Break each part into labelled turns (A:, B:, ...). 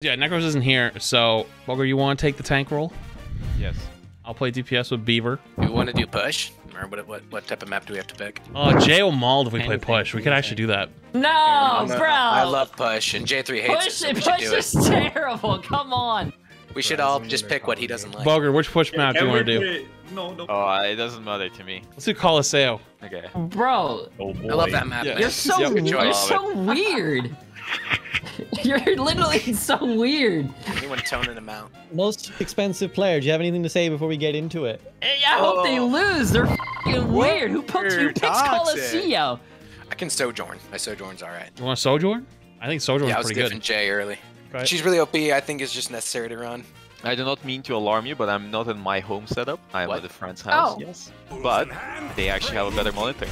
A: Yeah, Necros isn't here, so Bogur, you want to take the tank role?
B: Yes.
A: I'll play DPS with Beaver.
C: Do we want to do push? Or what, what, what type of map do we have to pick?
A: Oh, Jay will mauled if we play
D: Anything,
A: push. We could actually do that.
E: No,
C: I'm
E: bro.
C: I love push, and J3 hates it,
E: push.
C: so we should
E: push
C: do it.
E: is terrible. Come on.
C: We should all just pick what he doesn't like.
A: Bogur, which push map do you want to do?
F: do? No, no.
B: Oh, uh, it doesn't matter to me.
A: Let's do Colosseo.
B: Okay.
E: Bro,
F: Oh boy.
C: I love that map.
A: Yeah.
E: you're so
A: Yep.
E: You're so weird. you're literally so weird.
C: Anyone toning him out?
D: Most expensive player. Do you have anything to say before we get into it?
E: Hey, I hope they
C: Oh.
E: lose. They're fucking weird. Who picks who
C: Weird,
E: picks
C: toxic.
E: Colosseo?
C: I can Sojourn. My Sojourn's alright.
A: You want Sojourn? I think Sojourn's
C: Yeah, I was
A: pretty
C: giving
A: good.
C: Jay early.
A: Right.
C: She's really OP. I think it's just necessary to run.
B: I do not mean to alarm you, but I'm not in my home setup. I am
C: What?
B: at a friend's house,
E: Oh.
B: yes. But they actually have a better monitor.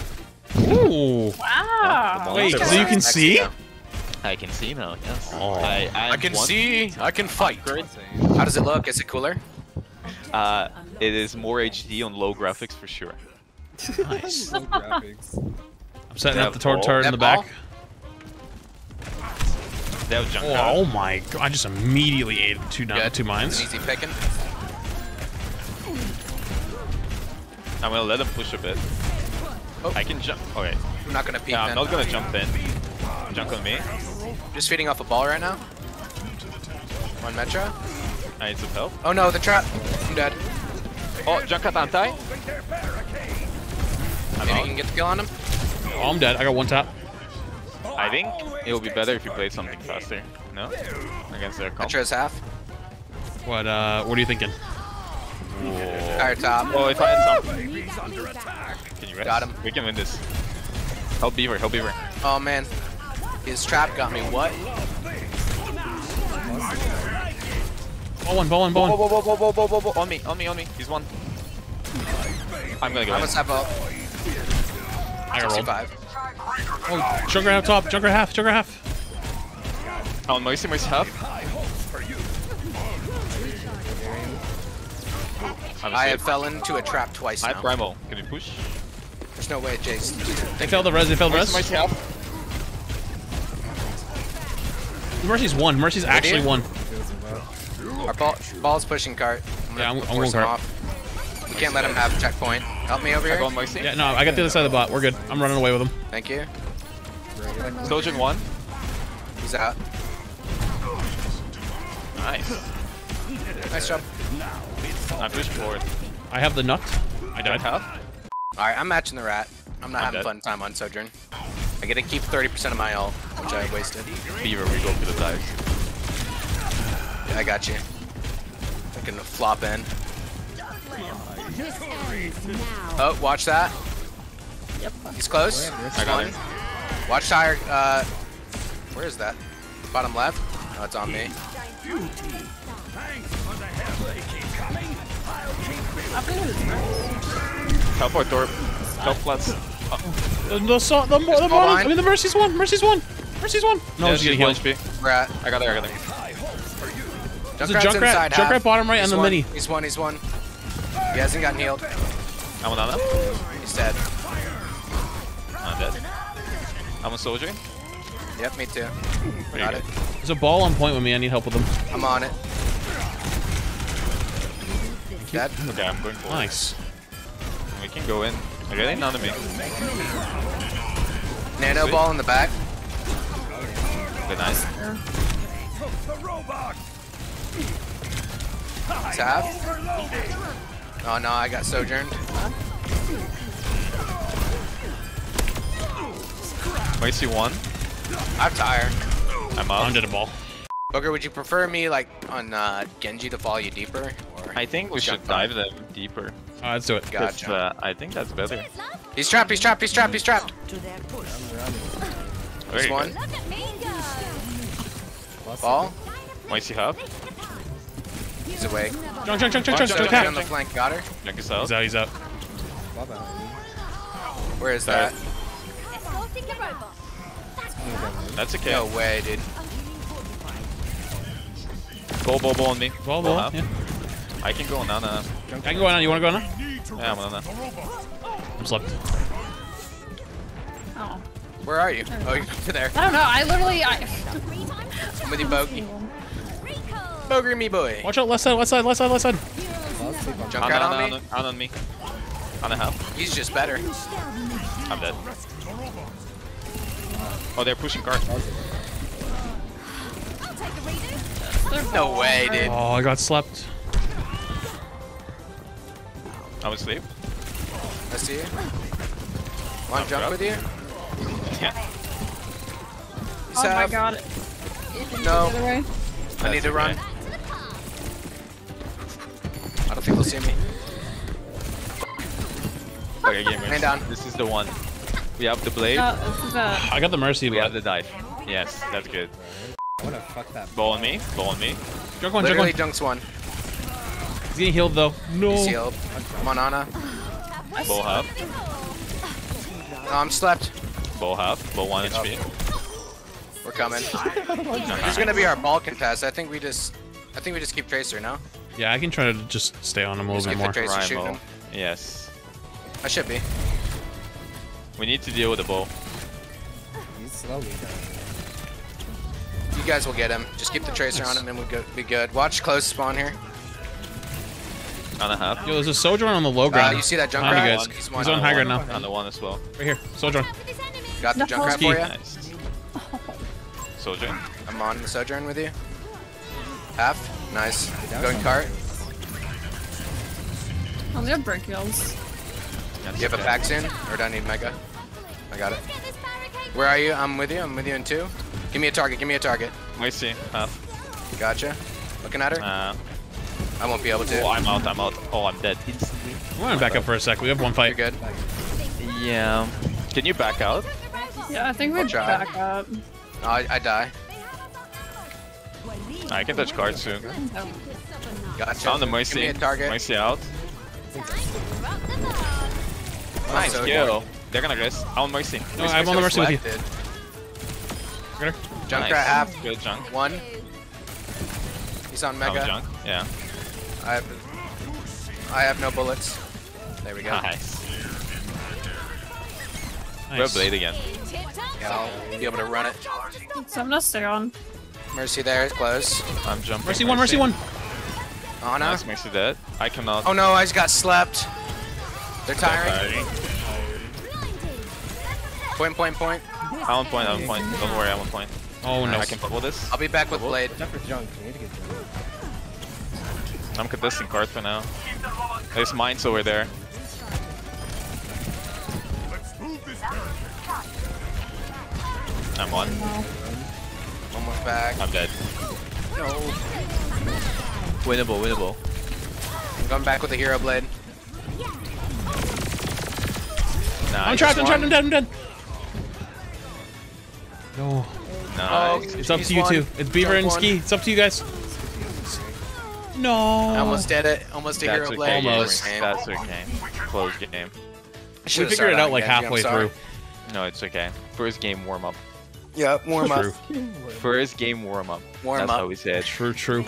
A: Ooh.
E: Wow.
A: Wait, so you can see?
C: go.
B: I can see now, yes.
A: Oh.
B: I, I,
C: I can see. I can fight. How does it look? Is it cooler?
B: Uh, it is more HD on low graphics for sure.
A: Nice.
G: Low graphics.
A: I'm setting
B: That
A: up the tor-
B: ball-
A: turret in
C: that
A: the back.
C: ball?
B: That was junk.
A: Oh, oh my god! I just immediately ate two down,
C: Good.
A: two mines.
C: easy picking.
B: I'm gonna let him push a bit.
C: Oh.
B: I can jump. Okay.
C: I'm not gonna peek.
B: Yeah, I'm not gonna jump in. Junk on me.
C: Just feeding off a ball right now. One Metro.
B: I need some help.
C: Oh no, the trap. I'm dead.
B: Oh, junk at anti. I'm
C: Maybe you can get the kill on him.
A: Oh, I'm dead. I got one tap.
B: I think it would be better if you played something faster. No? Against their comp.
C: Metro's half.
A: What? Uh, what are you thinking?
C: Fire top.
B: Oh, if I had something. Can you rest?
C: Got him.
B: We can win this. Help Beaver, help Beaver.
C: Oh man. His trap got me. What?
A: Ball one, ball one, ball one.
B: whoa, whoa, whoa, whoa, whoa, whoa, whoa. On me, on me, on me. He's one. I'm gonna go
C: I
B: in.
C: must have a
A: I got rolled.
C: 65.
A: Oh, Junker half top, Junker half, Junker half.
B: Oh, Mercy, Mercy half. I'm
C: I
B: safe.
C: have fell into a trap twice
B: I have
C: now.
B: Primal. Can we push?
C: There's no way, Jace.
A: They failed the res, they failed the
B: Mercy,
A: res.
B: Mercy half.
A: Mercy's one, Mercy's actually
C: you?
A: one.
C: Our ball, ball's pushing cart. I'm
A: Yeah, I'm-
C: gonna
A: I'm going cart.
C: off. We can't let him have checkpoint. Help me over
B: I
C: here.
B: got Mercy.
A: Yeah, no, I got the other side of the bot. We're good. I'm running away with him.
C: Thank you.
B: Sojourn one.
C: He's out.
B: Nice.
C: Nice job.
B: I'm pushing forward.
A: I have the nut. I
B: Junk
A: died.
B: half.
C: Alright, I'm matching the rat. I'm not
B: I'm
C: having
B: dead.
C: fun time on Sojourn. I get to keep 30% of my ult, which I wasted.
B: Beaver, we go for the dives.
C: I got you. I can flop in. Oh, watch that.
E: Yep.
C: He's close.
B: I got him.
C: Watch tire. Uh, where is that? Bottom left. Oh, it's on me.
B: Teleport door. Help flats.
A: The, the, so, the, the, the
C: ball
A: bottom, I
C: behind.
A: mean, the Mercy's one, Mercy's one, Mercy's one. No,
B: Yeah,
A: he's getting
B: one
A: healed.
B: HP.
C: Rat.
B: I got there, I got there.
A: There's a
C: Junkrat's
A: Junkrat,
C: inside
A: Junkrat bottom right
C: He's
A: and the
C: one.
A: mini.
C: He's one. He's one. He hasn't gotten healed.
B: I'm on Ana.
C: He's dead.
B: I'm dead. I'm a soldier.
C: Yep, me too.
B: There
C: Got it.
A: There's a ball on point with me. I need help with him.
C: I'm on it. Dead.
B: Okay, I'm going forward.
A: Nice.
B: We can go in. Okay, none of me.
C: Nano
B: Sweet.
C: ball in the back.
B: Good nice.
C: Tap. Oh no, I got sojourned.
B: Mercy one.
C: I'm tired.
B: I'm out.
A: Under the ball.
C: Booker, would you prefer me like on uh, Genji to follow you deeper? Or
B: I think we should dive them deeper.
A: Alright, let's do it.
B: 'cause,
C: Gotcha.
B: uh, I think that's better.
C: He's trapped. He's trapped. He's trapped. He's trapped. There's one.
B: go.
C: Ball.
B: Mercy half.
C: He's awake.
A: Junk, junk, junk, junk, junk,
B: Junk,
A: junk,
C: Sojourn
A: half.
C: on the flank. Got her.
B: Junk is
A: He's
B: out.
A: out, he's out.
G: Ball behind.
C: Where is that?
B: That's okay.
C: No way, dude.
B: Ball, ball, ball on me.
A: Ball, ball,
B: half.
A: yeah.
B: I can go on Ana.
A: Uh, I can go on. You want to go on?
B: Yeah, I'm on Ana.
A: I'm slept.
E: Oh.
C: Where are you? Oh, you're there.
E: I don't know. I literally. I...
C: I'm with you, Bogey. Bogre me boy.
A: Watch out, left side, left side, left side, left side.
G: I'll sleep on
C: Junkrat
B: on,
C: on,
B: on,
C: me.
B: on, on, on me. On a half.
C: He's just better.
B: I'm dead. Oh, they're pushing cart.
C: No way, dude.
A: Oh, I got slept.
B: I'm asleep.
C: I see you. Want to oh, jump
B: up.
C: with you?
B: Yeah.
C: He's
F: Oh my god.
C: No.
F: The other.
C: I need to
B: That's
C: run. I don't think they'll see me.
B: Okay, gamers.
C: Man down.
B: This is the one. We have the blade.
F: No, this is a.
A: I got the mercy,
B: We have the dive. Yes, that's good.
G: I wanna fuck that.
B: Ball on me. Ball on me.
A: junk one, junk
C: Literally
A: one.
C: dunks one.
A: He's getting healed though. No.
C: He's healed. I'm on Ana.
B: Ball half.
C: No, I'm slept.
B: Ball half. Ball one HP.
C: We're coming. Who's gonna be our ball contest? I think we just, I think we just keep Tracer. No.
A: Yeah, I can try to just stay on him a little bit more.
C: Tracer shooting
B: Rhymo.
C: him.
B: Yes.
C: I should be.
B: We need to deal with the ball.
G: He's slowly dying.
C: You guys will get him. Just keep the Tracer on him, and we'll go, be good. Watch close spawn here.
B: On a half.
A: Yo, there's a Sojourn on the low
C: Uh,
A: ground.
C: you see that
A: Behind
C: Junkrat?
A: you guys.
C: He's
A: He's,
C: one.
A: on high ground now.
B: On the one as well.
A: Right here, Sojourn.
C: Got the
F: No.
C: Junkrat
A: Ski.
C: for you.
B: Nice. Soldier.
C: I'm on the Sojourn with you. Half. Nice. Going cart.
F: Oh, they have brick heals.
C: Do you have a pack soon? Or do I need Mega? I got it. Where are you? I'm with you. I'm with you in two. Give me a target. Give me a target.
B: I see. Half.
C: Gotcha. Looking at her?
B: Uh,
C: I won't be able to.
B: oh, I'm out. I'm out. Oh, I'm dead. Instantly.
A: I'm gonna back up for a sec. We have one fight.
C: You're
A: fight.
C: good.
B: Yeah. Can you back out?
F: Yeah, I think we
C: I'll try.
F: back up.
C: Oh, I, I die.
B: I can touch cards soon.
C: Gotcha.
B: Found the
C: Give me
B: Mercy.
C: a target.
B: Mercy out.
C: Nice
B: Nice kill. They're gonna risk. I want Mercy.
A: No, I have on the mercy with you. Get her.
C: Junkrat
B: Nice.
C: half.
B: Good junk.
C: One. He's on
B: Oh,
C: Mega.
B: junk. Yeah.
C: I have, I have no bullets. There we go.
B: Nice. We have
A: Nice.
B: blade again.
C: Yeah, I'll be able to run it.
F: So I'm gonna stay on.
C: Mercy there, it's close.
B: I'm jumping.
A: Mercy one, mercy one.
C: Ana.
B: Nice, Mercy dead. I cannot.
C: Oh no, I just got slept. They're tiring.
B: Tiring.
C: Point, point, point.
B: I'm on point. I'm on point. Don't worry. I'm on point.
A: Oh no.
B: I can bubble this.
C: I'll be back with Blade.
G: Except for junk. We need to get junk.
B: I'm contesting card for now. There's mines over there. I'm one.
C: Almost back.
B: I'm dead.
C: No.
B: Winnable, winnable.
C: I'm going back with the Hero Blade.
B: Nice.
A: I'm trapped, I'm trapped,
C: one.
A: I'm dead, I'm dead. No.
B: Nice.
A: Oh, it's up to you
C: one.
A: two. It's Beaver
C: Jump
A: and
C: one.
A: Ski. It's up to you guys. No.
C: I almost did it. Almost a
B: That's
C: Hero
B: okay.
C: Blade.
A: Almost.
C: Game.
B: That's okay. Close game.
C: I
A: We
C: should've
A: figured it out like
C: Genji, I'm
A: halfway
C: sorry.
A: through.
B: No, it's okay. First game warm up.
C: Yeah, warm up.
A: True.
B: First game warm up.
C: Warm
B: That's
C: up.
B: how we say it.
A: True, true.